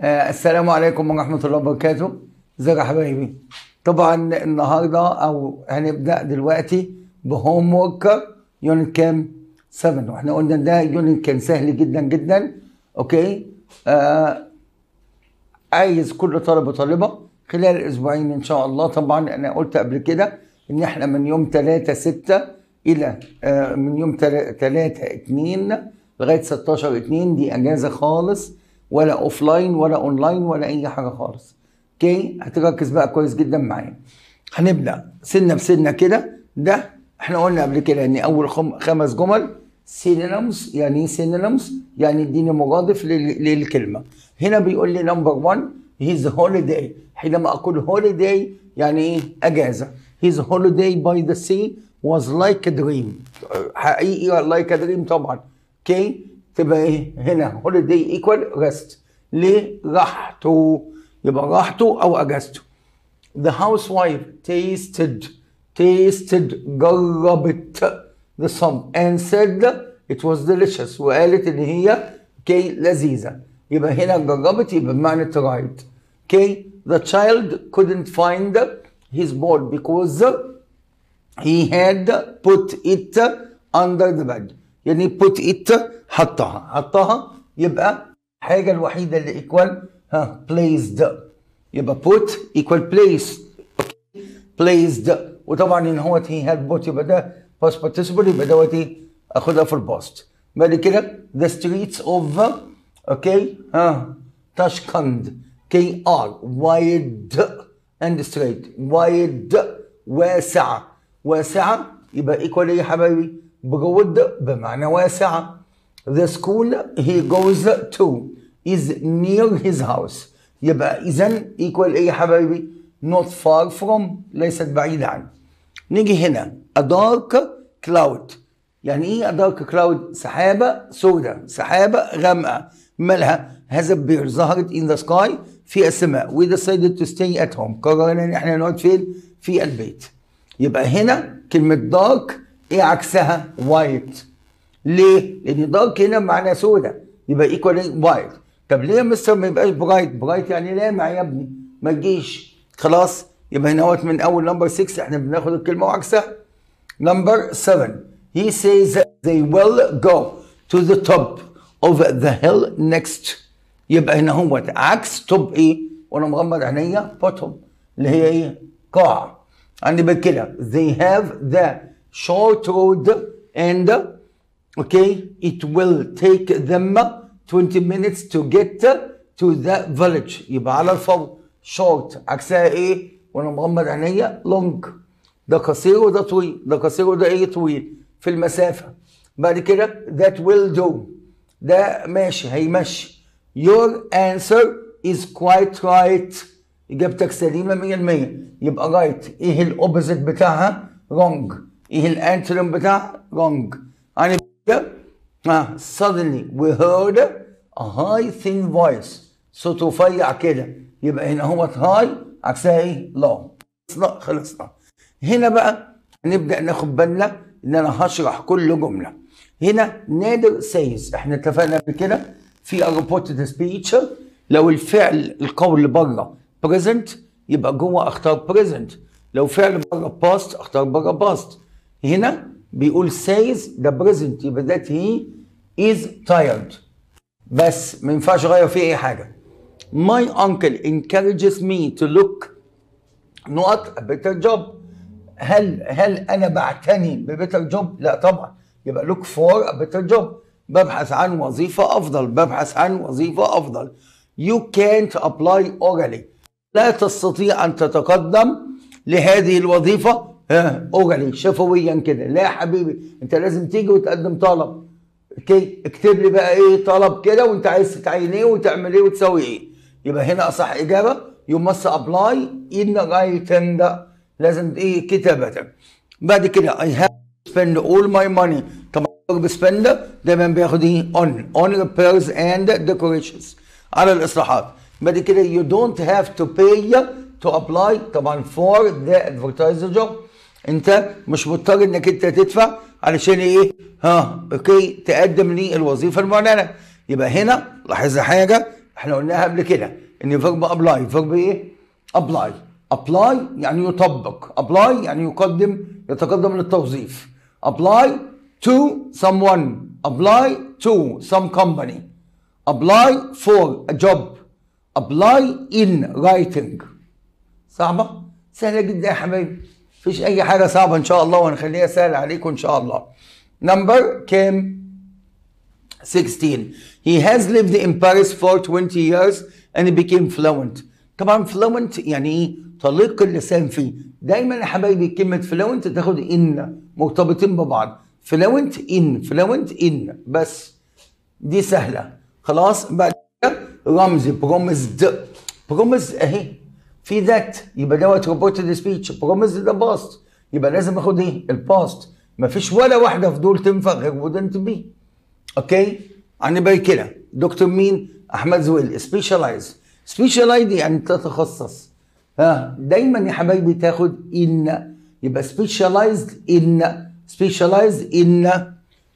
آه السلام عليكم ورحمة الله وبركاته. ازيك يا حبايبي؟ طبعا النهاردة أو هنبدأ دلوقتي ب homework unit كام 7 وإحنا قلنا ده unit كان سهل جدا جدا. okay؟ آه عايز كل طالب وطالبة خلال الأسبوعين إن شاء الله. طبعا أنا قلت قبل كده إن إحنا من يوم 3 6 إلى آه من يوم 3 2 لغاية 16 2 دي أجازة خالص. ولا offline ولا أونلاين ولا أي حاجة خالص. okay هتركز بقى كويس جدا معايا. هنبدأ. سنة بسنة كده. ده إحنا قلنا قبل كده إن أول خم... خمس جمل synonyms يعني إيه synonyms يعني إديني مرادف لل... للكلمة. هنا بيقول لي number 1 his holiday حينما أقول holiday يعني إيه؟ أجازة. his holiday by the sea was like a dream. حقيقي like a dream طبعا. okay تبقى ايه هنا هوليداي ايكوال ريست ليه راحته يبقى راحته او اجازته the housewife tasted tasted جربت the sum and said it was delicious وقالت ان هي كي لذيذة يبقى هنا جربت يبقى بمعنى tried okay the child couldn't find his ball because he had put it under the bed يعني put it حطها. حطها يبقى الحاجة الوحيدة اللي equal ها placed. يبقى put equal place. placed. وطبعا إن هو he had put يبقى ده past participle يبقى دوت إيه؟ أخدها في ال past بعد كده the streets of okay ها تاشكند كي ار wide and straight. wide واسعة. واسعة يبقى equal إيه يا حبايبي؟ Broad بمعنى واسعة the school he goes to is near his house. يبقى اذا equal إيه يا حبايبي؟ Not far from ليست بعيدة عنه نيجي هنا. A dark cloud. يعني إيه a dark cloud سحابة سوداء سحابة غامقة. مالها had appeared ظهرت in the sky في السماء. We decided to stay at home. قررنا إن إحنا نقعد فين في البيت. يبقى هنا كلمة dark إيه عكسها؟ White. ليه؟ لأن dark هنا معناه سوداء يبقى equal white. طب ليه يا مستر ما يبقاش bright bright يعني لامع يا ابني؟ ما تجيش. خلاص يبقى هنا من أول number 6 إحنا بناخد الكلمة وعكسها. number 7 he says they will go to the top of the hill next. يبقى هنا هو عكس توب إيه وأنا مغمض عينيا bottom اللي هي إيه؟ قاع. عندي بقى كده. They have the short road and okay it will take them 20 minutes to get to the village. يبقى على الفور. Short. عكسها إيه وأنا مغمض عينيا. Long. ده قصير وده طويل. ده قصير وده إيه طويل؟ في المسافة. بعد كده that will do. ده ماشي هيمشي. Your answer is quite right. إجابتك سليمة 100% يبقى right. إيه ال opposite بتاعها؟ Wrong. إيه ال antonym بتاعها wrong يعني آه suddenly we heard a high thin voice. صوت رفيع كده يبقى هنا هو هاي عكسها إيه؟ low. خلصنا خلصنا. هنا بقى نبدأ ناخد بالنا إن أنا هشرح كل جملة. هنا نادر سايز إحنا اتفقنا قبل كده في reported speech. لو الفعل القول بره present يبقى جوه أختار present. لو فعل بره past أختار بره past. هنا بيقول says ده present يبقى that he is tired. بس ما ينفعش أغير فيه أي حاجة. Uncle encourages me to look not a better job. هل هل أنا بعتني ببيتر جوب لا طبعا. يبقى for a better job. ببحث عن وظيفة أفضل. ببحث عن وظيفة أفضل. You can't apply orally. لا تستطيع أن تتقدم لهذه الوظيفة اورالي شفويا كده. لا يا حبيبي انت لازم تيجي وتقدم طلب. اكتب لي بقى إيه طلب كده وانت عايز تتعين إيه وتعمل إيه وتسوي إيه يبقى هنا اصح إجابة. you must apply in writing لازم إيه كتابة. بعد كده I have spend all my money. طبعا ب spend دايما بياخد إيه؟ on on repairs and decorations. على الإصلاحات. بعد كده you don't have to pay to apply. طبعا for the advertiser job. انت مش مضطر انك انت تدفع علشان إيه؟ ها okay تقدم لي الوظيفة المعلنة. يبقى هنا لاحظ حاجة إحنا قلناها قبل كده ان verb apply verb إيه؟ apply apply يعني يطبق apply يعني يقدم يتقدم للتوظيف. apply to someone apply to some company. apply for a job. apply in writing. صعبة؟ سهلة جدا يا حبايبي. مفيش أي حاجة صعبة إن شاء الله وهنخليها سهلة عليكم إن شاء الله. Number كام؟ 16 he has lived in Paris for 20 years and he became fluent. طبعا fluent يعني إيه؟ طليق اللسان فيه. دايما يا حبايبي كلمة fluent تاخد إن مرتبطين ببعض. Fluent in fluent in بس. دي سهلة. خلاص بعد كده رمز promised. Promised أهي. في ذات يبقى دوت reported speech. Promised ده past يبقى لازم اخد إيه؟ ال past مفيش ولا واحدة في دول تنفع غير wouldn't be. okay هنبقى كده. دكتور مين؟ أحمد زويل. specialize specialize يعني تتخصص. ها؟ دايما يا حبايبي تاخد in. يبقى specialized in. specialized in.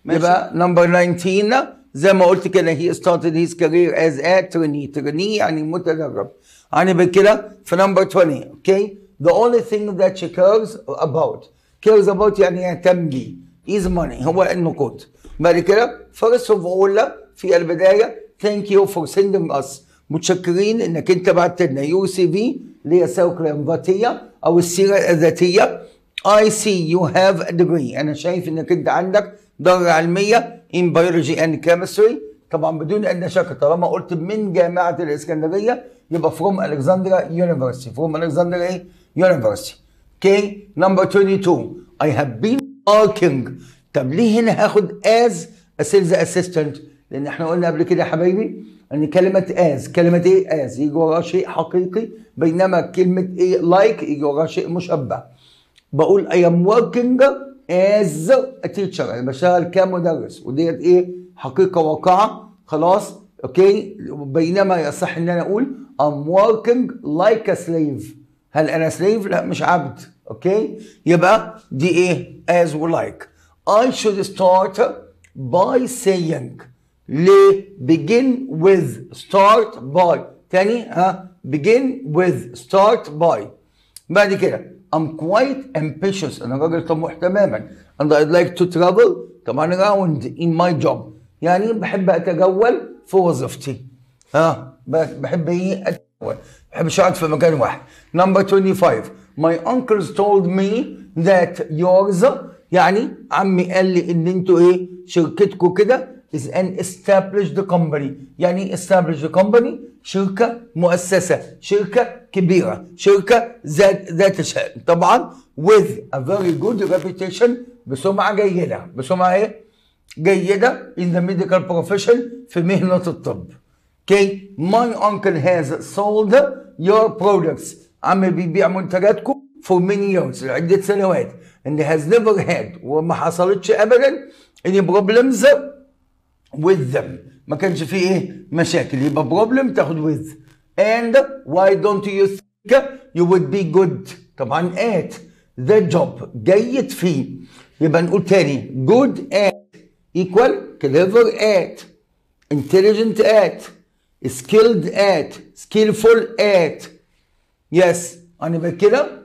يبقى number 19 زي ما قلت كده he started his career as a trainee trainee يعني متدرب. هنبقى كده في number 20 okay the only thing that she cares about cares about يعني يهتم بيه is money هو النقود بعد كده first of all في البداية thank you for sending us. متشكرين إنك أنت بعت لنا يو سي في اللي هي السيرة الذاتية أو السيرة الذاتية. I see you have a degree. أنا شايف إنك أنت عندك درجة علمية in biology and chemistry. طبعا بدون أدنى شك طالما قلت من جامعة الإسكندرية يبقى from Alexandria University. From Alexandria University. Okay number 22 I have been working. طب ليه هنا هاخد a sales assistant لأن إحنا قلنا قبل كده يا حبايبي إن كلمة as كلمة إيه as يجي وراها شيء حقيقي بينما كلمة إيه like يجي وراها شيء مشبه. بقول am working as a teacher. أنا بشتغل كمدرس. وديت إيه؟ حقيقة واقعة خلاص okay بينما يصح ان أنا أقول I'm working like a slave هل أنا slave؟ لا مش عبد okay يبقى دي إيه as و like I should start by saying ليه begin with start by تاني ها begin with start by بعد كده I'm quite ambitious أنا راجل طموح تماما and I'd like to travel around in my job يعني بحب أتجول في وظيفتي ها بحب أتجول. ما بحبش أقعد في مكان واحد. Number 25 my uncles told me that yours يعني عمي قال لي إن أنتوا إيه؟ شركتكم كده is an established company. يعني established company شركة مؤسسة. شركة كبيرة. شركة ذات ذات شأن. طبعا with a very good reputation بسمعة جيدة. بسمعة إيه؟ جيدة in the medical profession في مهنة الطب okay my uncle has sold your products عمي بيبيع منتجاتكم for many years لعدة سنوات and has never had وما حصلتش ابدا any problems with them ما كانش فيه إيه مشاكل يبقى problem تاخد with and why don't you think you would be good طبعا at the job جيد فيه يبقى نقول تاني good at equal clever at intelligent at skilled at skillful at yes أنا كده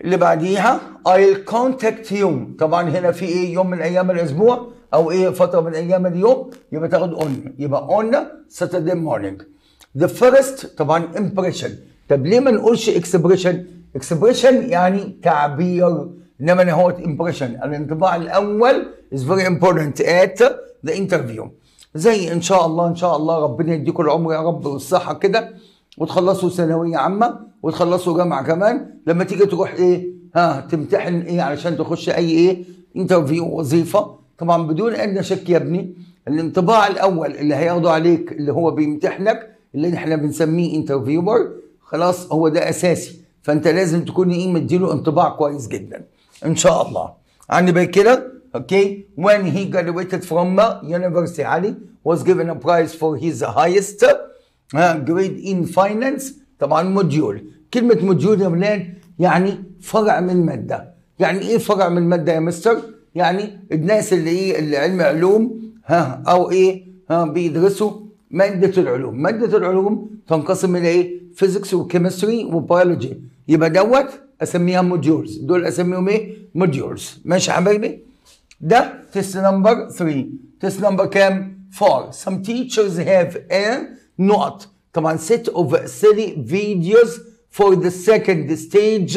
اللي بعديها I'll contact you طبعا هنا في إيه يوم من أيام الأسبوع أو إيه فتره من أيام اليوم يبقى تاخد on يبقى on Saturday morning the first طبعا impression طب ليه ما نقولش expression expression يعني تعبير انما هو impression الانطباع الأول is very important at the interview. زي إن شاء الله إن شاء الله ربنا يديكم العمر يا رب والصحة كده وتخلصوا ثانوية عامة وتخلصوا جامعة كمان. لما تيجي تروح إيه؟ ها تمتحن إيه؟ علشان تخش أي إيه؟ interview وظيفة. طبعا بدون ادنى شك يا ابني الانطباع الأول اللي هياخده عليك اللي هو بيمتحنك اللي إحنا بنسميه interviewer خلاص هو ده أساسي. فأنت لازم تكون إيه؟ مديله انطباع كويس جدا. إن شاء الله. عندي بقى كده okay when he graduated from university علي was given a prize for his highest grade in finance طبعا module كلمة module يا ولاد يعني فرع من مادة. يعني إيه فرع من مادة يا مستر؟ يعني الناس اللي إيه اللي علم علوم ها أو إيه ها بيدرسوا مادة العلوم. مادة العلوم تنقسم إلى إيه؟ physics و chemistry وبيولوجي يبقى دوت أسميها modules دول أسميهم إيه؟ modules ماشي يا حبايبي؟ ده test number 3 test number كام 4 some teachers have a نقط طبعا set of silly videos for the second stage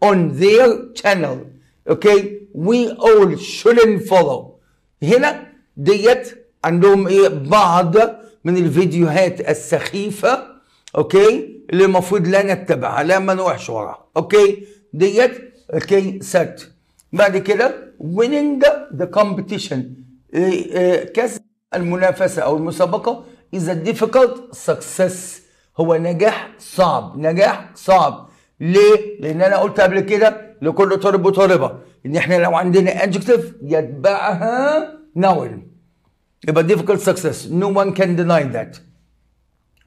on their channel. Okay? We all shouldn't follow. هنا ديت عندهم إيه بعض من الفيديوهات السخيفة okay اللي المفروض لا نتبعها لا ما نروحش وراها أوكي ديت okay set. بعد كده winning the competition. إيه، إيه، كسب المنافسة أو المسابقة is a difficult success. هو نجاح صعب نجاح صعب. ليه؟ لأن أنا قلت قبل كده لكل طالب وطالبة إن إحنا لو عندنا adjective يتبعها noun. يبقى difficult success. No one can deny that.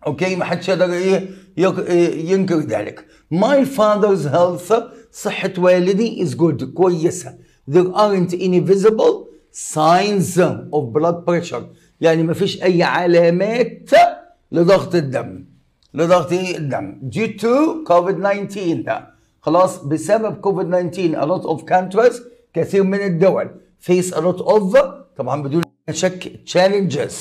أوكي ما حدش يقدر إيه ينكر ذلك. My father's health صحة والدي is good كويسة there aren't any visible signs of blood pressure يعني ما فيش اي علامات لضغط الدم لضغط إيه؟ الدم due to COVID-19 خلاص بسبب COVID-19 a lot of countries كثير من الدول face a lot of طبعا بدون شك challenges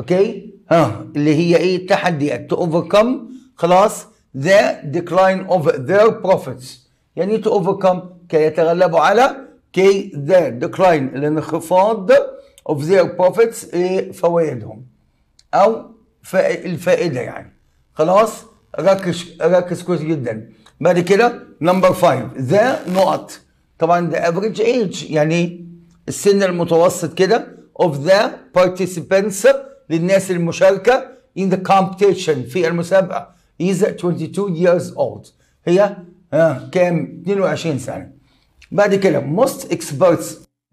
أوكي ها اللي هي إيه تحديات to overcome خلاص the decline of their profits يعني to overcome كي يتغلبوا على كي the decline الانخفاض of their profits إيه فوائدهم. أو فا- الفائدة يعني. خلاص؟ ركز ركز كويس جدا. بعد كده number 5 the نقط طبعا the average age يعني السن المتوسط كده of the participants للناس المشاركة in the competition في المسابقة. Is 22 years old. هي ها كام؟ 22 سنة. بعد كده most experts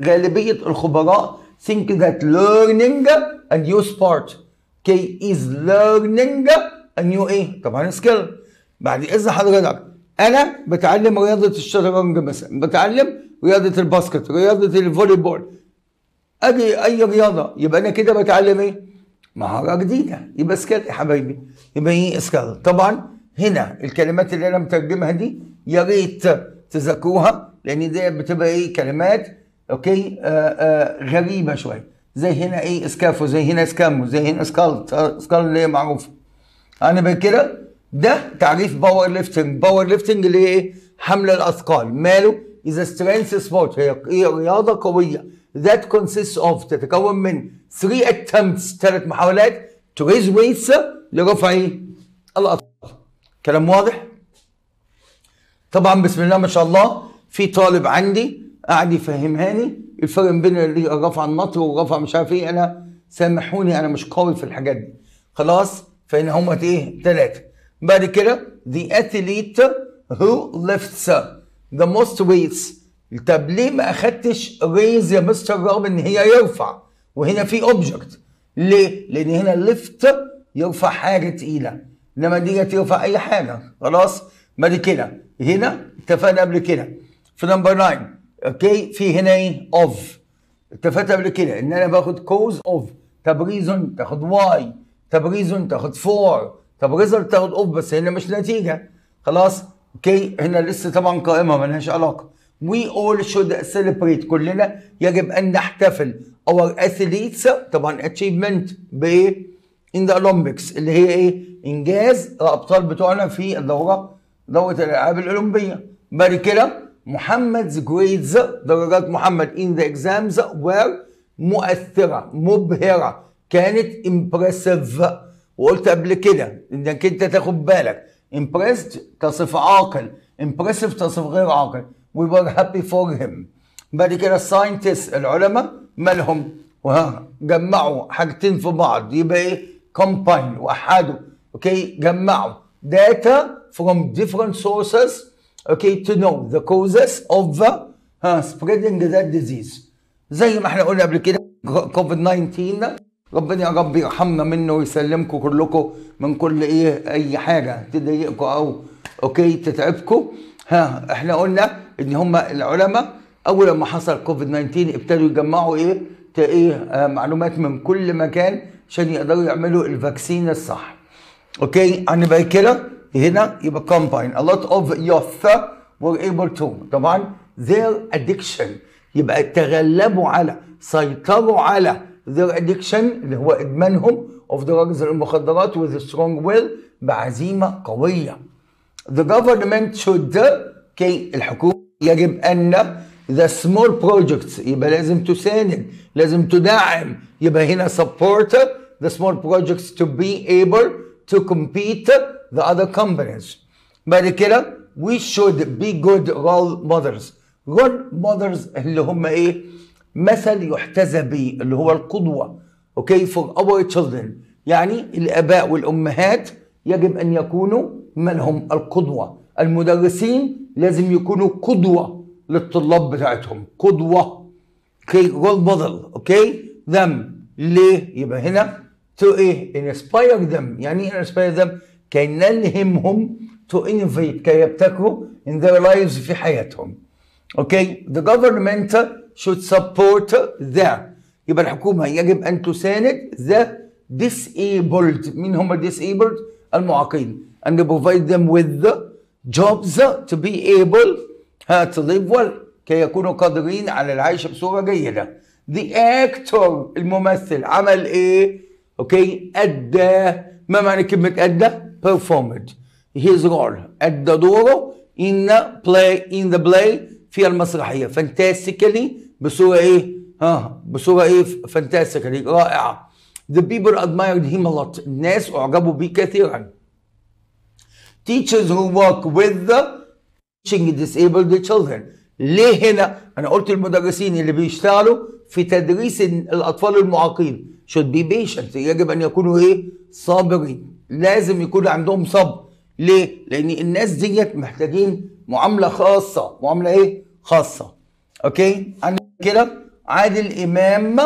غالبية الخبراء think that learning a new sport. Okay is learning a new إيه طبعا skill. بعد إذن حضرتك أنا بتعلم رياضة الشطرنج مثلا. بتعلم رياضة الباسكت رياضة الفولي بول أجي أي رياضة يبقى أنا كده بتعلم إيه؟ مهارة جديدة. يبقى سكيل يا حبايبي. يبقى إيه سكيل طبعا هنا الكلمات اللي أنا مترجمها دي يا ريت تذاكروها لأن دي بتبقى إيه كلمات أوكي؟ آه آه غريبة شوية زي هنا إيه اسكافو زي هنا اسكامو زي هنا سكال سكال اللي هي معروفه أنا بكده ده تعريف باور ليفتنج. باور ليفتنج اللي هي إيه؟ حمل الأثقال. ماله؟ اذا سترينث سبورت هي إيه؟ رياضة قوية. That consists of تتكون من 3 attempts ثلاث محاولات to raise weights لرفع إيه؟ الأثقال. كلام واضح؟ طبعا بسم الله ما شاء الله في طالب عندي قاعد يفهمهاني الفرق بين اللي رفع النطر ورفع مش عارف إيه أنا سامحوني أنا مش قوي في الحاجات دي. خلاص فإن هم إيه؟ ثلاثة بعد كده the athlete who lifts the most weights. طب ليه ما أخدتش raise يا مستر رغم إن هي يرفع؟ وهنا في object ليه؟ لأن هنا lift يرفع حاجة تقيلة. إنما دي ترفع أي حاجة. خلاص؟ بعد كده. هنا اتفقنا قبل كده. في number 9 okay؟ في هنا إيه؟ of اتفقت قبل كده. إن أنا باخد cause of طب reason تاخد why طب reason تاخد for طب result تاخد of بس هنا مش نتيجة. خلاص؟ أوكي؟ هنا لسه طبعا قائمة ملهاش علاقة. We all should celebrate. كلنا يجب أن نحتفل. Our athletes طبعا achievement. بإيه؟ In the Olympics اللي هي إيه؟ إنجاز الأبطال بتوعنا في الدورة دورة الألعاب الأولمبية. بعد كده محمد's grades درجات محمد in the exams were مؤثرة مبهرة كانت impressive. وقلت قبل كده إنك أنت تاخد بالك impressed تصف عاقل impressive تصف غير عاقل. We were happy for him. بعد كده ال scientist العلماء مالهم؟ جمعوا حاجتين في بعض. يبقى إيه؟ Combine وحدوا okay جمعوا data from different sources okay to know the causes of the uh, spreading that disease. زي ما إحنا قلنا قبل كده كوفيد 19 ربنا يا رب يرحمنا منه ويسلمكم كلكم من كل إيه أي حاجة تضايقكم أو okay تتعبكم. ها إحنا قلنا إن هم العلماء أول ما حصل كوفيد 19 ابتدوا يجمعوا إيه إيه آه معلومات من كل مكان عشان يقدروا يعملوا ال vaccine الصح. okay بعد كده هنا يبقى combine a lot of youth were able to. طبعا their addiction. يبقى تغلبوا على سيطروا على their addiction اللي هو إدمانهم of drugs المخدرات with a strong will بعزيمة قوية. The government should كي الحكومة يجب أن the small projects يبقى لازم تساند لازم تدعم يبقى هنا support the small projects to be able to compete the other companies. بعد كده we should be good role models. Role models اللي هم إيه? مثل يحتذى به اللي هو القدوة. okay for our children. يعني الآباء والأمهات يجب أن يكونوا مالهم القدوة. المدرسين لازم يكونوا قدوة. للطلاب بتاعتهم قدوة okay role model okay them ليه يبقى هنا to إيه inspire them يعني إيه inspire them كي نلهمهم to innovate كي يبتكروا in their lives في حياتهم okay the government should support the يبقى الحكومة يجب أن تساند the disabled مين هم disabled المعاقين and provide them with the jobs to be able هتضيفول كي يكونوا قادرين على العيش بصورة جيدة. The actor الممثل عمل إيه؟ أوكي أدى ما معنى كلمة أدى؟ Performed. His role. أدى دوره in the play in the play في المسرحية. Fantastically بصورة إيه؟ ها بصورة إيه؟ Fantastically. رائعة. The people admired him a lot. الناس أعجبوا بيه كثيرا. Teachers who work with teaching disabled children. ليه هنا؟ أنا قلت المدرسين اللي بيشتغلوا في تدريس الأطفال المعاقين. Should be patient. يجب أن يكونوا إيه؟ صابرين. لازم يكون عندهم صبر. ليه؟ لأن الناس ديت محتاجين معاملة خاصة. معاملة إيه؟ خاصة. أوكي؟ أنا كده؟ عادل إمام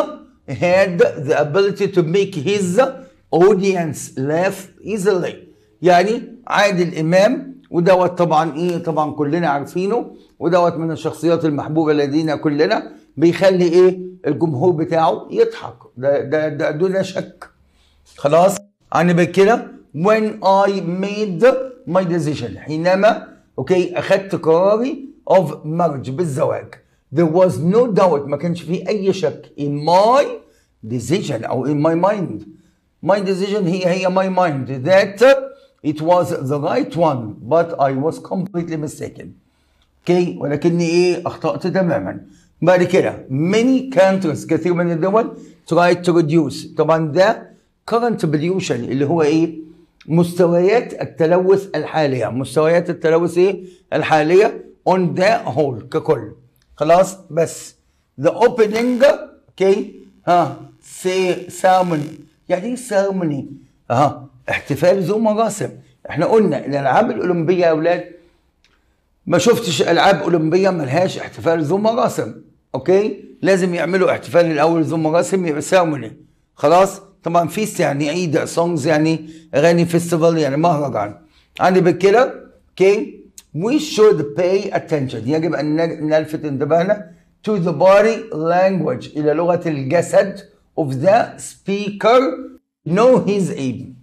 had the ability to make his audience laugh easily. يعني عادل إمام ودوت طبعا إيه طبعا كلنا عارفينه ودوت من الشخصيات المحبوبة لدينا كلنا بيخلي إيه الجمهور بتاعه يضحك. ده ده ده دون شك. خلاص؟ أنا بكده. When I made my decision. حينما أوكي أخذت قراري of marriage بالزواج. There was no doubt ما كانش في أي شك. In my decision أو in my mind. My decision هي هي my mind. That it was the right one but I was completely mistaken. okay ولكني إيه أخطأت تماما. بعد كده many countries كثير من الدول tried to reduce. طبعا ده current pollution اللي هو إيه؟ مستويات التلوث الحالية. مستويات التلوث إيه؟ الحالية on the whole ككل. خلاص؟ بس. The opening okay ها سي ceremony يعني إيه ceremony ها احتفال ذو مراسم إحنا قلنا الألعاب الأولمبية يا أولاد ما شفتش ألعاب أولمبية ملهاش احتفال ذو مراسم okay؟ لازم يعملوا احتفال الأول ذو مراسم يبقى ceremony خلاص؟ طبعا feast يعني عيد songs يعني أغاني festival يعني مهرجان عندي بكده okay؟ We should pay attention. يجب أن نلفت انتباهنا to the body language إلى لغة الجسد of the speaker. Know his aim.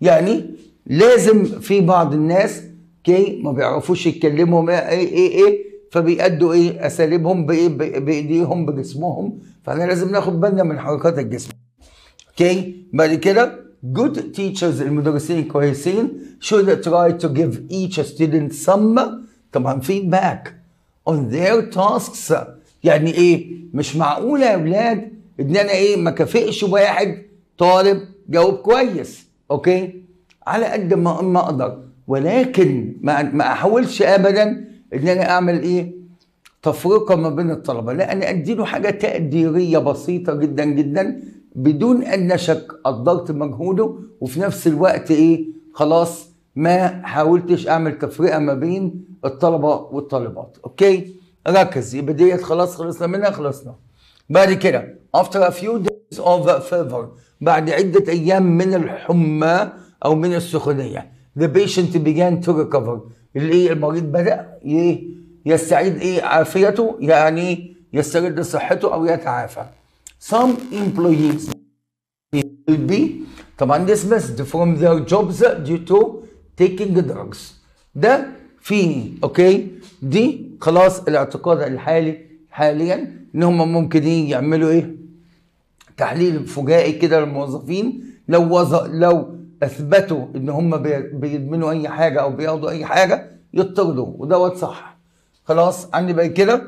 يعني لازم في بعض الناس كي ما بيعرفوش يتكلموا ما إيه إيه إيه فبيأدوا إيه أساليبهم بإيديهم بجسمهم. فاحنا لازم ناخد بالنا من حركات الجسم. أوكي بعد كده good teachers المدرسين كويسين should try to give each student some طبعا feedback on their tasks. يعني إيه؟ مش معقوله يا أولاد إن أنا إيه ما كافئش واحد طالب جاوب كويس. أوكي؟ على قد ما ما أقدر. ولكن ما ما أحاولش ابدا إن أنا أعمل إيه؟ تفرقة ما بين الطلبة. لا أنا أديله حاجة تقديرية بسيطة جدا جدا بدون أن نشك. قدرت مجهوده وفي نفس الوقت إيه؟ خلاص ما حاولتش أعمل تفرقة ما بين الطلبة والطالبات. أوكي؟ ركز. يبقى ديت خلاص خلصنا منها خلصنا. بعد كده after a few days of fever بعد عدة أيام من الحمى أو من السخونية. The patient began to recover. الايه المريض بدأ إيه يستعيد إيه؟ عافيته يعني يسترد صحته أو يتعافى. Some employees will be. طبعا dismissed from their jobs due to taking drugs. ده في okay دي خلاص الاعتقاد الحالي حاليا إن هم ممكن إيه؟ يعملوا إيه؟ تحليل فجائي كده للموظفين لو وظ... لو أثبتوا إن هم بي- بيدمنوا أي حاجة أو بياخدوا أي حاجة يطردوا ودوت صح. خلاص عندي بقى كده.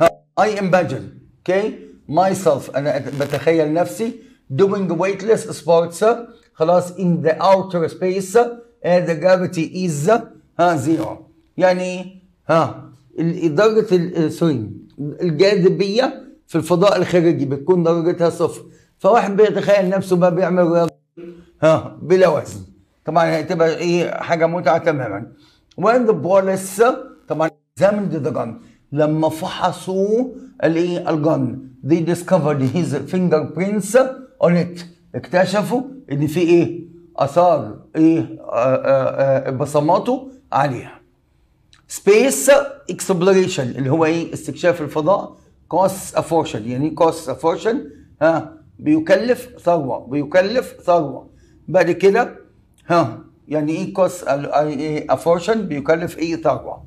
ها، I imagine okay myself أنا بتخيل نفسي. Doing weightless sports خلاص in the outer space and the gravity is ها zero. يعني ها درجة سوري الجاذبية في الفضاء الخارجي بتكون درجتها صفر. فواحد بيتخيل نفسه بقى بيعمل رياضة. ها بلا وزن. طبعا هتبقى إيه حاجة متعة تماما. when the police طبعا examined the gun. لما فحصوا الايه ال gun they discovered his fingerprints on it. اكتشفوا إن في إيه؟ آثار إيه آه آه آه بصماته عليها. space exploration اللي هو إيه استكشاف الفضاء. cost a fortune يعني cost a fortune ها. بيكلف ثروة بيكلف ثروة. بعد كده ها يعني إيه cost a fortune بيكلف إيه ثروة.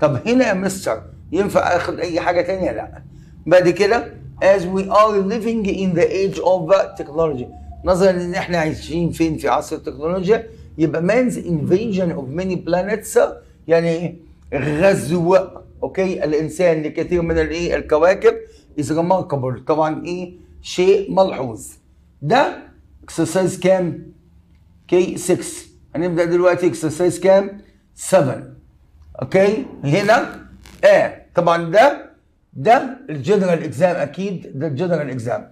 طب هنا يا مستر ينفع آخد أي حاجة تانية؟ لأ. بعد كده as we are living in the age of technology. نظرا إن إحنا عايشين فين؟ في عصر التكنولوجيا. يبقى man's invasion of many planets يعني إيه غزو okay؟ الإنسان لكثير من الإيه؟ الكواكب is remarkable. طبعا إيه؟ شيء ملحوظ. ده exercise كام؟ okay 6 هنبدأ دلوقتي exercise كام؟ 7 okay هنا آه طبعا ده ده ال general exam أكيد ده ال general exam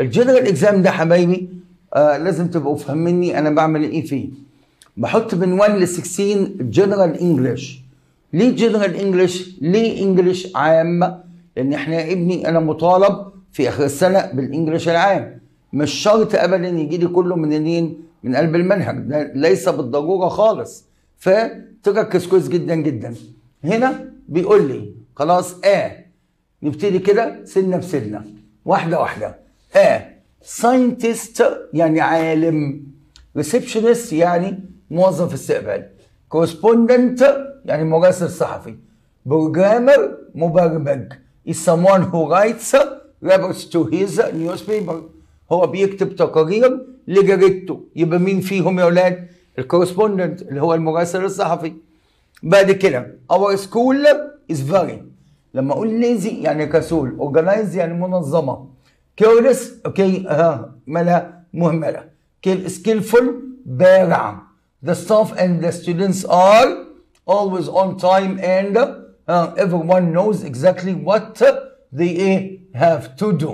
ال general exam ده حبايبي آه لازم تبقوا فاهميني أنا بعمل إيه فيه. بحط من 1 ل 16 general English ليه general English ليه English عام لأن إحنا يا ابني أنا مطالب في آخر السنة بال English العام. مش شرط ابدا يجي لي كله منين من قلب المنهج. ده ليس بالضرورة خالص. فتركز كويس جدا جدا. هنا بيقول لي خلاص آه نبتدي كده سنة بسنة. واحدة واحدة. آه scientist يعني عالم. receptionist يعني موظف استقبال. correspondent يعني مراسل صحفي. بروجرامر مبرمج. is someone who writes رابرت توهيزا نيوز بيبر هو بيكتب تقارير لجريدته. يبقى مين فيهم يا أولاد؟ الكورسبوندنت اللي هو المراسل الصحفي. بعد كده اور سكول از فيري لما أقول ليزي يعني كسول اورجنايز يعني منظمة. كيرلس أوكي ها مالها مهملة. سكيلفول بارع. the staff and the students are always on time and uh, everyone knows exactly what they have to do.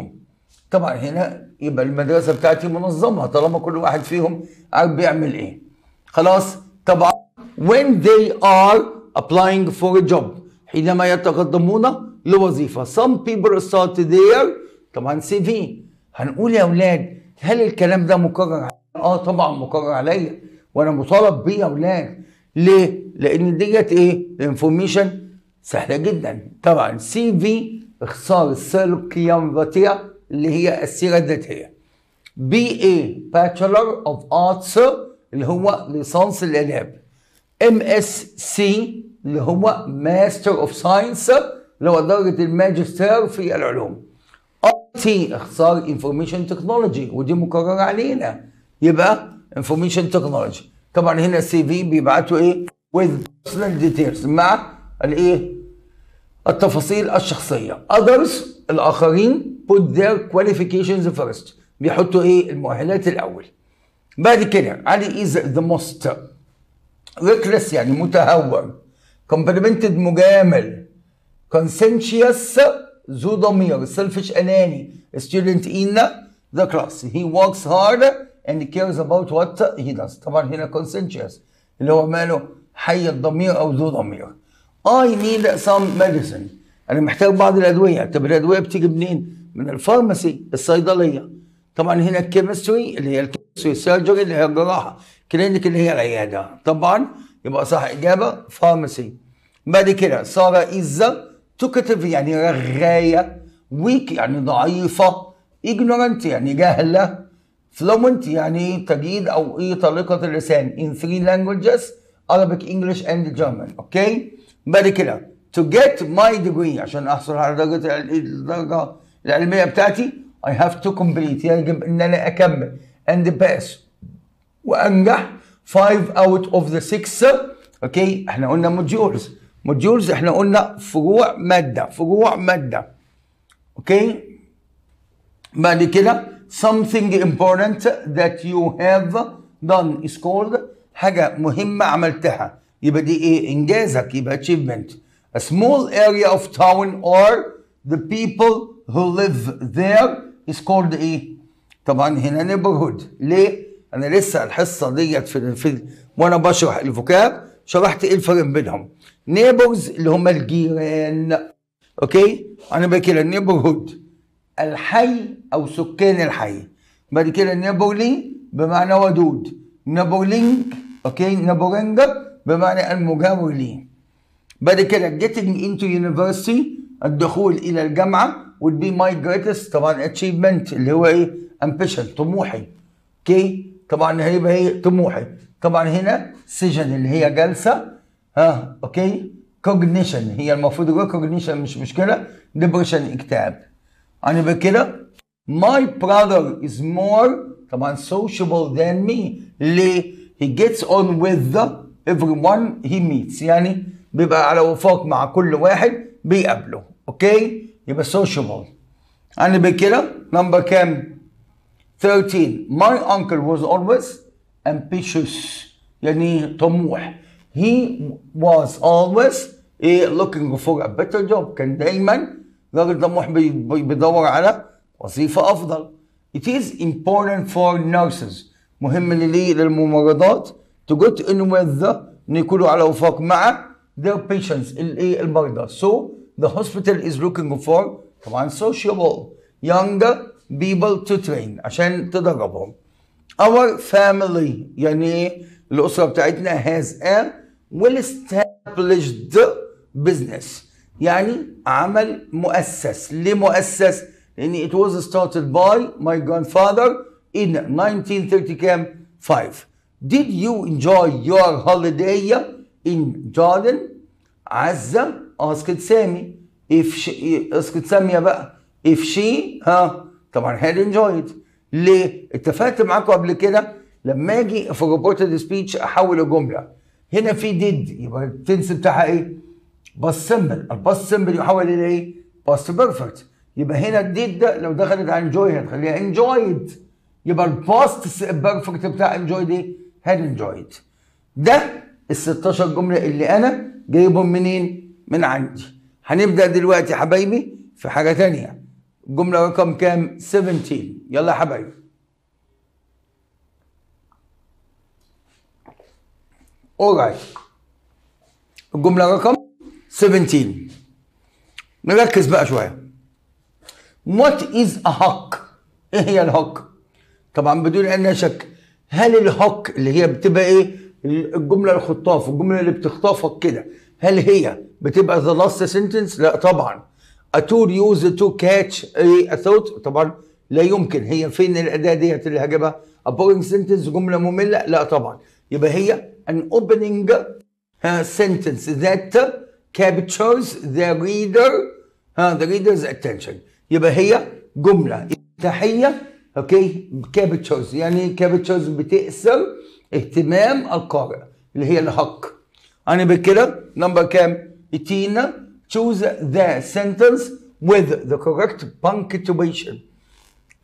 طبعا هنا يبقى المدرسة بتاعتي منظمة. طالما كل واحد فيهم عارف بيعمل إيه. خلاص؟ طبعا when they are applying for a job حينما يتقدمون لوظيفة. Some people start their طبعا CV هنقول يا أولاد هل الكلام ده مكرر؟ آه طبعا مكرر عليا. وأنا مطالب بيه يا أولاد. ليه؟ لأن ديت إيه؟ information سهلة جدا. طبعا CV اختصار ال curriculum vitae اللي هي السيرة الذاتيه BA Bachelor of Arts اللي هو ليسانس الاداب MSc اللي هو Master of Science اللي هو درجة الماجستير في العلوم. IT اختصار information technology ودي مكررة علينا. يبقى information technology طبعا هنا ال CV بيبعتوا إيه؟ With personal details. مع الايه التفاصيل الشخصيه others الاخرين put their qualifications first بيحطوا إيه المؤهلات الأول بعد كده علي is the most reckless يعني متهور complimented مجامل conscientious ذو ضمير selfish اناني student in the class he works hard and cares about what he does طبعا هنا conscientious اللي هو ماله حي الضمير أو ذو ضمير I need some medicine. أنا محتاج بعض الأدوية. طب الأدوية بتيجي منين؟ من ال pharmacy الصيدلية. طبعا هنا ال chemistry اللي هي الكيمستري surgery اللي هي الجراحة. clinic اللي هي العيادة. طبعا يبقى صح إجابة pharmacy. بعد كده ساره is talkative يعني رغاية. weak يعني ضعيفة. Ignorant يعني جاهله fluent يعني تجيد أو إيه طليقة اللسان. In three languages Arabic English and German. okay بعد كده to get my degree عشان أحصل على درجة الدرجة العلمية بتاعتي I have to complete. يجب إن أنا أكمل. And pass. وأنجح 5 out of the 6 okay إحنا قلنا modules modules إحنا قلنا فروع مادة. فروع مادة. okay بعد كده something important that you have done is called حاجة مهمة عملتها. يبقى دي إيه؟ إنجازك يبقى achievement. A small area of town or the people who live there is called إيه؟ طبعا هنا neighborhood. ليه؟ أنا لسه الحصة ديت في, في وأنا بشرح ال vocab شرحت إيه الفرق بينهم؟ Neighbors اللي هم الجيران. okay؟ أنا بقى كده neighborhood. الحي أو سكان الحي. بعد كده neighborly بمعنى ودود. neighboring okay؟ neighboring بمعنى المجاور ليه بعد كده getting into university الدخول إلى الجامعة would be my greatest طبعا achievement اللي هو إيه؟ ambition طموحي. okay طبعا هيبقى إيه طموحي. طبعا هنا session اللي هي جلسة. ها okay cognition هي المفروض recognition مش مشكلة. depression اكتئاب. أنا بكده my brother is more طبعا sociable than me. ليه؟ he gets on with the everyone he meets يعني بيبقى على وفاق مع كل واحد بيقابله okay يبقى sociable. أنا بكده number كام؟ 13 my uncle was always ambitious يعني طموح. He was always eh, looking for a better job. كان دايما راجل طموح بي- بي- بيدور على وظيفة أفضل. It is important for nurses. مهم للممرضات to get in with the إن يكونوا على وفاق مع their patients الايه المرضى so the hospital is looking for طبعا sociable younger people to train عشان تدربهم our family يعني إيه؟ الأسرة بتاعتنا has a well established business يعني عمل مؤسس ليه مؤسس؟ لأن it was started by my grandfather in 1930 كام 5 Did you enjoy your holiday in Jordan? عزة اسكت سامي if she اسكت سامية بقى if she ها طبعا had enjoyed ليه؟ اتفقت معاكم قبل كده لما أجي في reported speech أحول الجملة هنا في did يبقى التنس بتاعها إيه؟ باس سمبل الباس سمبل يحول إلى إيه؟ past perfect يبقى هنا ال did ده لو دخلت على enjoy هتخليها enjoyed يبقى ال past perfect بتاع enjoyed إيه؟ had enjoyed ده ال 16 جملة اللي أنا جايبهم منين؟ من عندي هنبدأ دلوقتي حبايبي في حاجة تانية الجمله رقم كام؟ 17 يلا يا حبايبي alright الجملة رقم 17 نركز بقى شوية What is a hook؟ إيه هي الهوك؟ طبعا بدون ادنى شك هل الهوك اللي هي بتبقى إيه؟ الجملة الخطاف الجملة اللي بتخطفك كده هل هي بتبقى the last sentence؟ لا طبعا tool used to catch a thought طبعا لا يمكن هي فين الأداة ديت اللي هجيبها؟ boring sentence جملة مملة؟ لا طبعا يبقى هي an opening uh, sentence that captures the reader uh, the يبقى هي جملة إفتتاحية okay captures يعني captures بتأثر اهتمام القارئ اللي هي ال hook أنا بكده number كام 18 choose the sentence with the correct punctuation.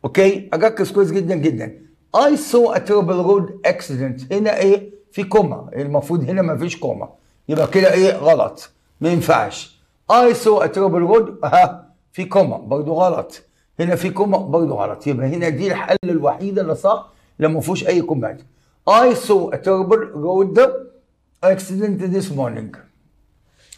okay اركز كويس جدا جدا I saw a terrible road accident. هنا إيه في comma المفروض هنا ما فيش comma يبقى كده إيه غلط ما ينفعش I saw a terrible road ها في comma برضو غلط هنا في comma برضو غلط. يبقى هنا دي الحل الوحيده اللي صح اللي ما فيهوش أي commaت saw a terrible road accident this morning.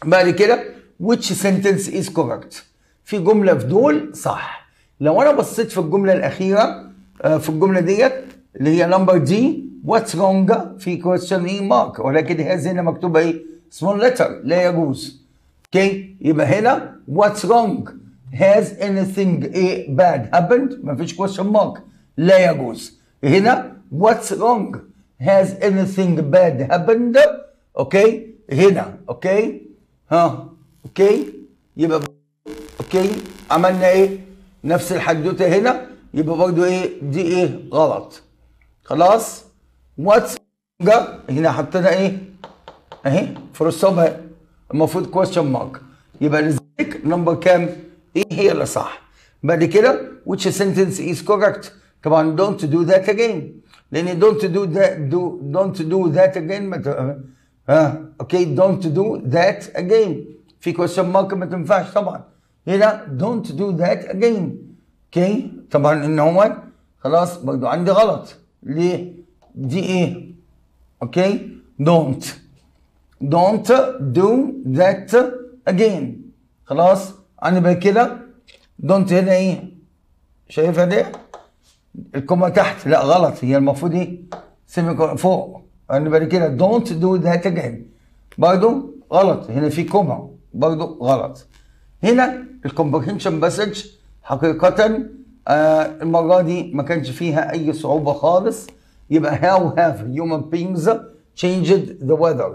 بعد كده which sentence is correct في جملة في دول صح. لو أنا بصيت في الجملة الأخيرة آه، في الجملة ديت اللي هي number D what's wrong في question mark. ولكن هذه هنا مكتوبة إيه؟ small letter لا يجوز. okay يبقى هنا what's wrong has anything a bad happened? مفيش question mark. لا يجوز. هنا what's wrong? Has anything bad happened? okay هنا okay ها أوكي يبقى أوكي عملنا إيه؟ نفس الحدوتة هنا. يبقى برضو إيه؟ دي إيه؟ غلط. خلاص. واتس هنا حطينا إيه؟ اهي فلوسهم اهي المفروض كويستشن مارك يبقى لذلك نمبر كام؟ إيه هي اللي صح بعد كده which sentence is correct طبعا don't do that again لأن don't do that do don't do that again ما ها okay don't do that again في question mark ما تنفعش طبعا هنا don't do that again okay طبعا ان هو خلاص برضو عندي غلط ليه دي إيه okay don't don't do that again خلاص أنا بقى كده don't هنا إيه؟ شايفها دي ال comma تحت. لا غلط. هي المفروض إيه؟ semi فوق. أنا بقى كده don't do that again برضو غلط. هنا في comma. برضو غلط. هنا ال comprehension passage حقيقة آه المرة دي ما كانش فيها أي صعوبة خالص. يبقى how have human beings changed the weather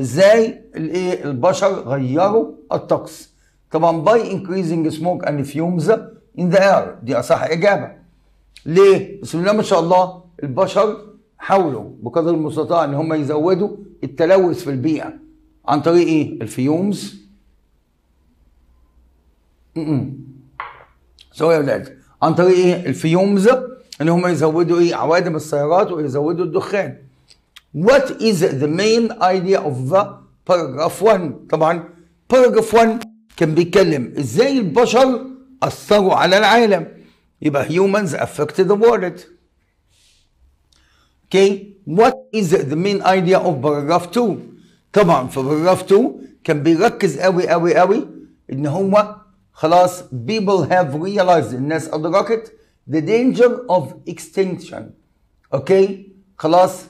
إزاي الايه البشر غيروا الطقس؟ طبعا by increasing smoke and fumes in the air. دي أصح إجابة. ليه؟ بسم الله ما شاء الله البشر حاولوا بقدر المستطاع إن هم يزودوا التلوث في البيئة. عن طريق إيه؟ ال fumes. sorry يا عن طريق إيه؟ ال fumes. إن هم يزودوا إيه؟ عوادم السيارات ويزودوا الدخان. What is the main idea of the paragraph 1 طبعا paragraph 1 كان بيتكلم إزاي البشر أثروا على العالم. يبقى humans affect the world. Okay, what is the main idea of paragraph 2 طبعا في paragraph 2 كان بيركز قوي قوي قوي إن هو خلاص people have realized الناس أدركت the danger of extinction. أوكي خلاص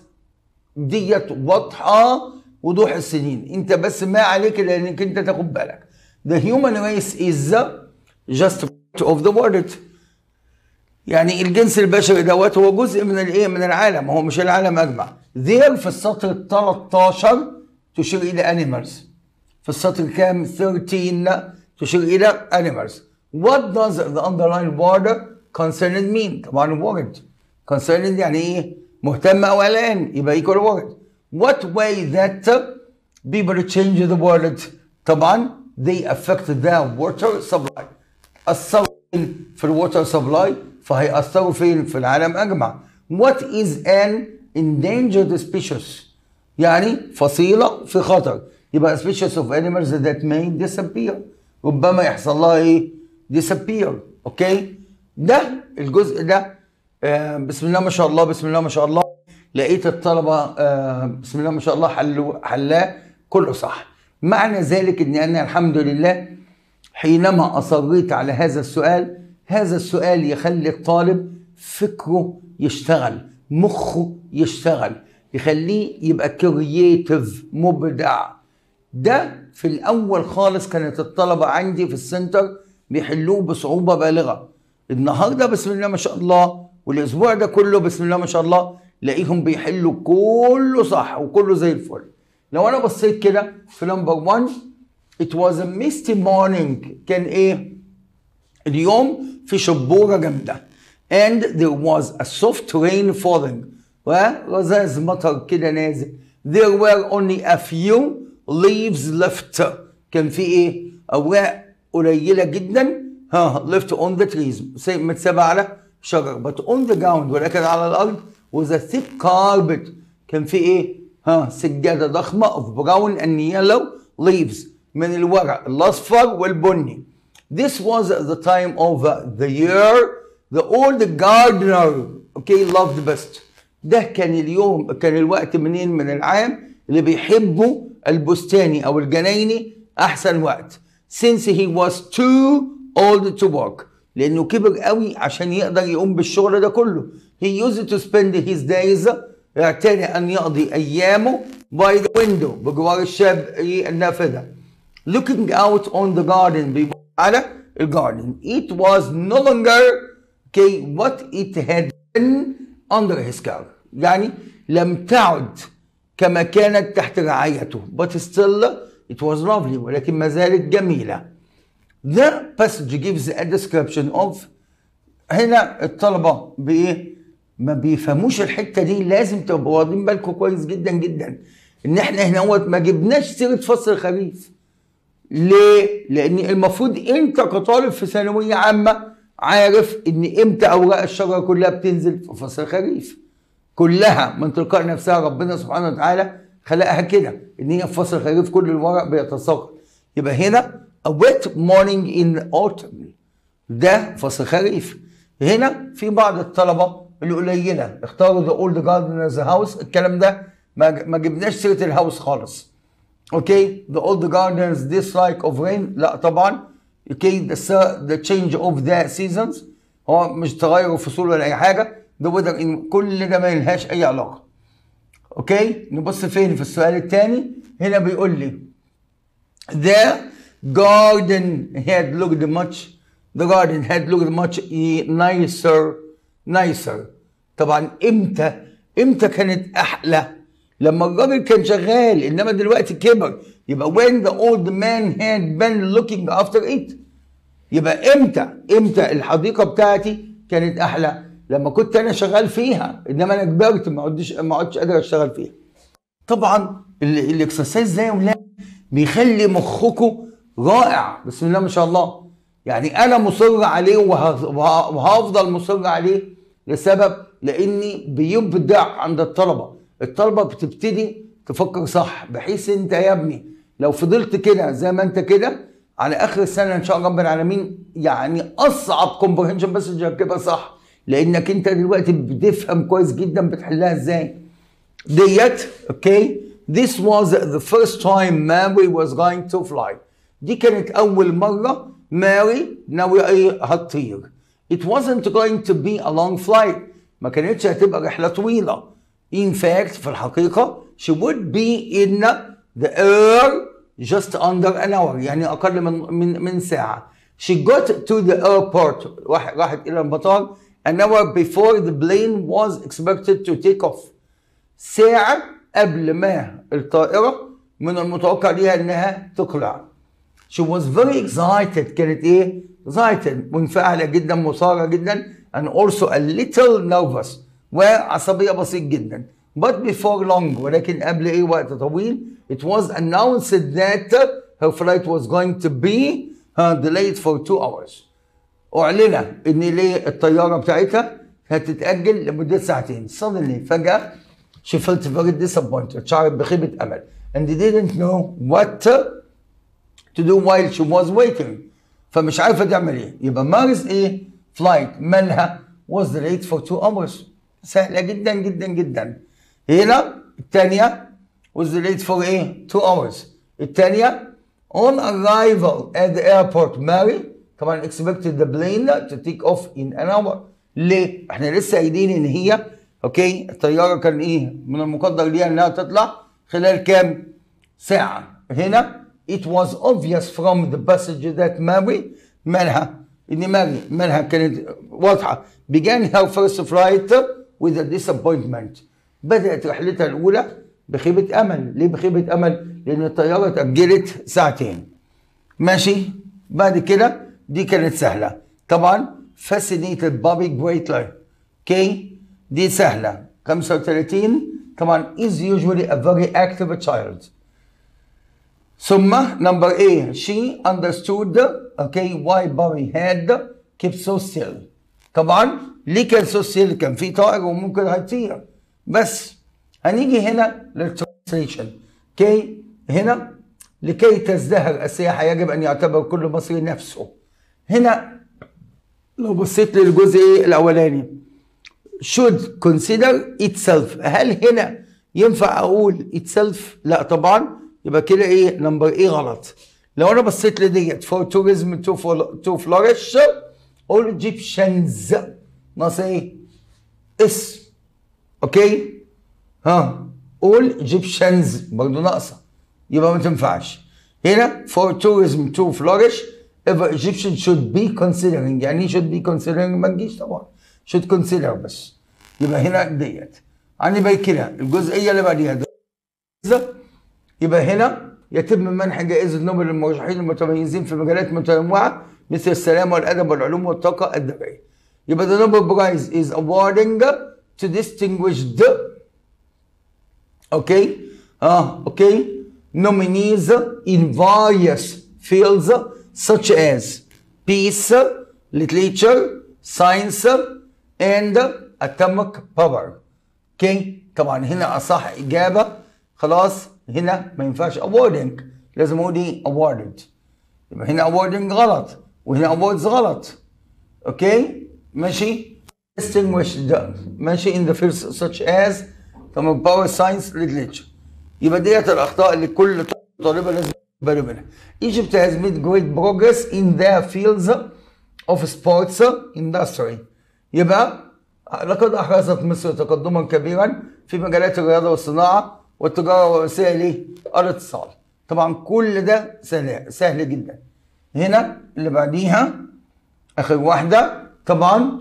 ديت واضحة وضوح السنين. أنت بس ما عليك الا انك أنت تاخد بالك. The human race is just part of the world يعني الجنس البشري دوت هو جزء من الايه من العالم هو مش العالم اجمع there في السطر ال 13 تشير إلى animals في السطر كام 13 تشير إلى animals what does the underlying word concerned mean طبعا word concerned يعني إيه مهتم أو قلقان يبقى equal word what way that people change the world طبعا they affect the water supply. أثروا في ال water supply فهيأثروا فين في العالم أجمع. What is an endangered species يعني فصيلة في خطر يبقى species of animals that may disappear. ربما يحصل لها إيه؟ disappear. okay ده الجزء ده. آه بسم الله ما شاء الله بسم الله ما شاء الله. لقيت الطلبة آه بسم الله ما شاء الله حلوا حلاه. كله صح. معنى ذلك إن أنا الحمد لله حينما أصريت على هذا السؤال هذا السؤال يخلي الطالب فكره يشتغل مخه يشتغل يخليه يبقى creative مبدع. ده في الأول خالص كانت الطلبة عندي في ال center بيحلوه بصعوبة بالغة. النهاردة بسم الله ما شاء الله والأسبوع ده كله بسم الله ما شاء الله لاقيهم بيحلوا كله صح وكله زي الفل. لو أنا بصيت كده في نمبر 1 It was a misty morning كان ايه اليوم في شبورة جامدة and there was a soft rain falling ورذاذ مطر كده نازل there were only a few leaves left كان في ايه اوراق قليلة جدا ها left on the trees متسابة على شجر but on the ground ولكن على الارض was a thick carpet كان في ايه ها سجادة ضخمة of brown and yellow leaves من الورق الأصفر والبني. This was the time of the year the old gardener okay loved best. ده كان اليوم كان الوقت منين؟ من العام اللي بيحبوا البستاني أو الجنايني أحسن وقت. Since he was too old to work. لأنه كبر قوي عشان يقدر يقوم بالشغل ده كله. He used to spend his days يعتني ان يقضي ايامه by the window بجوار الشاب النافذه looking out on the garden بيبص على الجاردن it was no longer okay what it had been under his care يعني لم تعد كما كانت تحت رعايته but still it was lovely ولكن ما زالت جميلة the passage gives a description of هنا الطلبة بإيه ما بيفهموش الحتة دي لازم تبقوا واخدين بالكم كويس جدا جدا. إن إحنا هنا ما جبناش سيرة فصل الخريف ليه؟ لأن المفروض أنت كطالب في ثانوية عامة عارف إن إمتى أوراق الشجرة كلها بتنزل في فصل الخريف كلها من تلقاء نفسها ربنا سبحانه وتعالى خلقها كده إن هي في فصل الخريف كل الورق بيتساقط. يبقى هنا a wet morning in autumn. ده فصل خريف هنا في بعض الطلبة القليله اختاروا the old gardener's house الكلام ده ما ما جبناش سيرة ال house خالص. okay the old gardener's dislike of rain لا طبعا. okay the change of the seasons هو مش تغير الفصول ولا أي حاجة. ده weather إن كل ده ما لهاش أي علاقة. okay نبص فين؟ في السؤال الثاني. هنا بيقول لي the garden had looked much the garden had looked much nicer nicer طبعا إمتى؟ إمتى كانت أحلى؟ لما الراجل كان شغال إنما دلوقتي كبر. يبقى when the old man had been looking after it. يبقى إمتى؟ إمتى الحديقة بتاعتي كانت أحلى؟ لما كنت أنا شغال فيها. إنما أنا كبرت ما عدتش ما عدتش قادر أشتغل فيها. طبعا ال- الإكسرسايز ده يا ولاد بيخلي مخكم رائع. بسم الله ما شاء الله. يعني أنا مصر عليه وه- وه- وهفضل مصر عليه لسبب لإني بيبدع عند الطلبة. الطلبة بتبتدي تفكر صح بحيث أنت يا ابني لو فضلت كده زي ما أنت كده على آخر السنة إن شاء الله رب العالمين يعني أصعب comprehension بس هتبقى صح. لأنك أنت دلوقتي بتفهم كويس جدا بتحلها إزاي. ديت okay؟ This was the first time Mary was going to fly. دي كانت أول مرة ماري ناوية إيه هتطير. it wasn't going to be a long flight ما كانتش هتبقى رحله طويله in fact في الحقيقه she would be in the air just under an hour يعني اقل من من من ساعه she got to the airport راح- راحت الى المطار an hour before the plane was expected to take off ساعة قبل ما الطائرة من المتوقع ليها انها تقلع. She was very excited كانت ايه؟ Excited منفعلة جدا مثارة جدا and also a little nervous وعصبية بسيط جدا. But before long ولكن قبل إيه وقت طويل it was announced that her flight was going to be uh, delayed for two hours. اعلن ان ليه الطياره بتاعتها هتتاجل لمده ساعتين suddenly فجاه she felt very disappointed شعرت بخيبه امل and didn't know what to do while she was waiting فمش عارفه تعمل إيه. يبقى مارس إيه؟ flight مالها was delayed for two hours. سهلة جدا جدا جدا. هنا الثانية was delayed for إيه؟ two hours. الثانية on arrival at the airport. Mary طبعا expected the plane to take off in an hour. ليه؟ إحنا لسه قايلين إن هي okay الطيارة كان إيه؟ من المقدر ليها إنها تطلع خلال كام؟ ساعة. هنا it was obvious from the passage that Mary مالها ان ماري مالها كانت واضحة. Began her first flight with a disappointment. بدأت رحلتها الأولى بخيبة أمل. ليه بخيبة أمل؟ لأن الطيارة اتاجلت ساعتين. ماشي؟ بعد كده دي كانت سهلة. طبعا fascinated Bobby greatly okay دي سهلة. 35 طبعا is usually a very active child. ثم number A she understood okay why Bobby had kept so still. طبعا ليه كان so still كان في طائر وممكن هيطير بس هنيجي هنا لل translation okay هنا لكي تزدهر السياحة يجب أن يعتبر كل مصري نفسه. هنا لو بصيت للجزء الأولاني. Should consider itself. هل هنا ينفع أقول itself لا طبعا. يبقى كده إيه number A غلط لو أنا بصيت لديت tourism to, fol- to flourish all Egyptians ناقص إيه اسم okay ها all Egyptians برضه ناقصة يبقى ما تنفعش هنا for tourism to flourish every Egyptian should be considering يعني إيه should be ما تجيش طبعا should consider بس يبقى هنا ديت عندي باقي كده الجزئيه اللي بعديها يبقى هنا يتم منح جائزة نوبل للمرشحين المتميزين في مجالات متنوعه مثل السلام والأدب والعلوم والطاقة الذريه يبقى the Nobel Prize is awarding to distinguished okay آه okay nominees in various fields such as peace literature science and atomic power. okay طبعا هنا أصح إجابة خلاص هنا ما ينفعش awarding لازم أقول إيه؟ awarded يبقى هنا awarding غلط وهنا awards غلط. okay؟ ماشي؟ Distinguished ماشي؟ In the fields such as طبعا power science literature. يبقى ديت الأخطاء اللي كل طالبة لازم بالو منها Egypt has made great progress in their fields of sports industry. يبقى لقد أحرزت مصر تقدما كبيرا في مجالات الرياضة والصناعة. والتجارة ووسائل الاتصال. طبعا كل ده سهل سهل جدا. هنا اللي بعديها آخر واحدة طبعا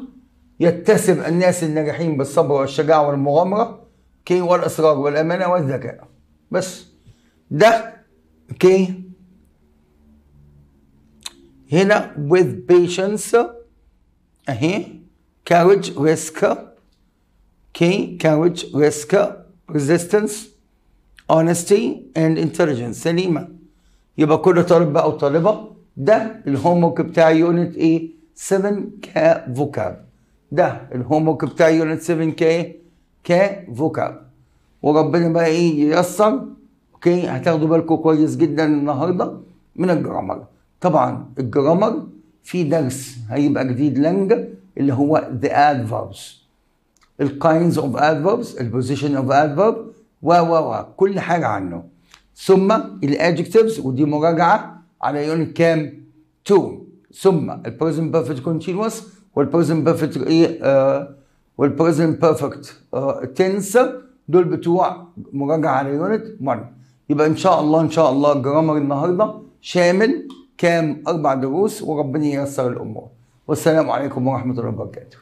يتسم الناس الناجحين بالصبر والشجاعة والمغامرة كي والإصرار والأمانة والذكاء. بس ده okay هنا with patience أهي courage risk okay courage risk persistence. Honesty and intelligence. سليمة. يبقى كل طالب بقى وطالبة. ده ال homework بتاع unit إيه 7 ك vocab ده ال homework بتاع unit 7 ك ك vocab وربنا بقى إيه ييسر. okay؟ هتاخدوا بالكم كويس جدا النهارده من ال grammar. طبعا ال grammar في درس هيبقى جديد لنج اللي هو the adverbs. ال kinds of adverbs ال position of adverb و و و كل حاجة عنه. ثم ال adjectives ودي مراجعة على unit كام؟ 2 ثم ال present perfect continuous وال present perfect إيه؟ آه وال present perfect tense دول بتوع مراجعة على unit 1 يبقى إن شاء الله إن شاء الله ال grammar النهارده شامل كام؟ أربع دروس وربنا ييسر الأمور. والسلام عليكم ورحمة الله وبركاته.